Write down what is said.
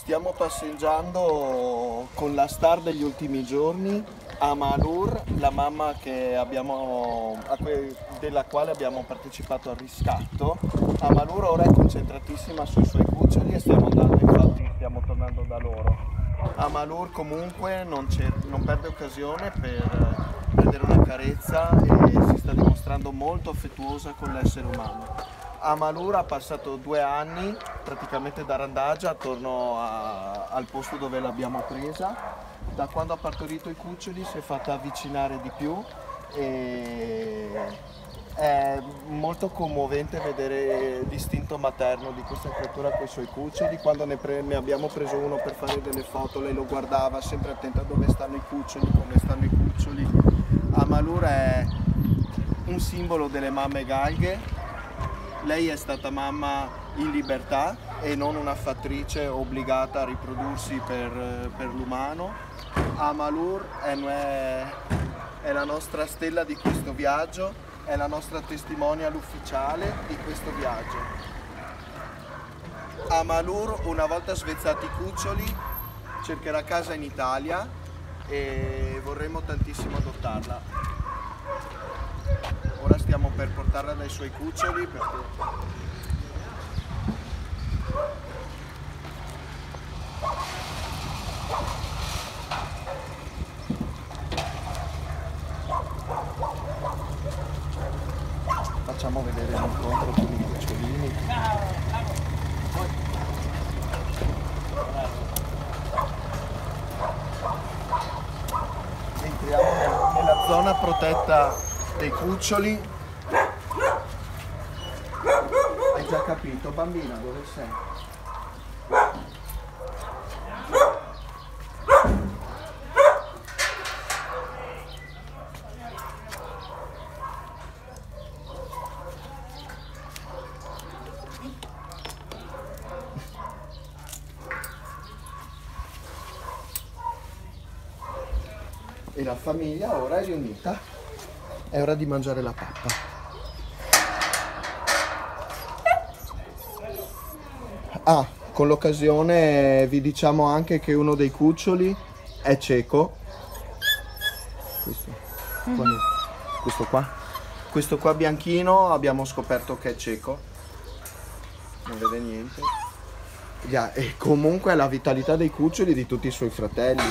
Stiamo passeggiando con la star degli ultimi giorni, Amalur, la mamma abbiamo, della quale abbiamo partecipato al riscatto. Amalur ora è concentratissima sui suoi cuccioli e stiamo andando, infatti stiamo tornando da loro. Amalur comunque non, non perde occasione per prendere una carezza e si sta dimostrando molto affettuosa con l'essere umano. Amalur ha passato due anni praticamente da Randagia attorno a, al posto dove l'abbiamo presa. Da quando ha partorito i cuccioli si è fatta avvicinare di più e è molto commovente vedere l'istinto materno di questa creatura con i suoi cuccioli. Quando ne, ne, abbiamo preso uno per fare delle foto, lei lo guardava sempre attenta a dove stanno i cuccioli, come stanno i cuccioli. Amalur è un simbolo delle mamme galghe lei è stata mamma in libertà e non una fattrice obbligata a riprodursi per, per l'umano. Amalur è, è la nostra stella di questo viaggio, è la nostra testimonial ufficiale di questo viaggio. Amalur, una volta svezzati i cuccioli, cercherà casa in Italia e vorremmo tantissimo adottarla stiamo per portarla dai suoi cuccioli perché facciamo vedere l'incontro con i cucciolini. Entriamo nella zona protetta dei cuccioli hai già capito, bambina, dove sei? E la famiglia ora è riunita. È ora di mangiare la pappa. Ah, con l'occasione vi diciamo anche che uno dei cuccioli è cieco. Questo, mm. questo qua. Questo qua bianchino abbiamo scoperto che è cieco. Non vede niente. Yeah, e comunque è la vitalità dei cuccioli di tutti i suoi fratelli.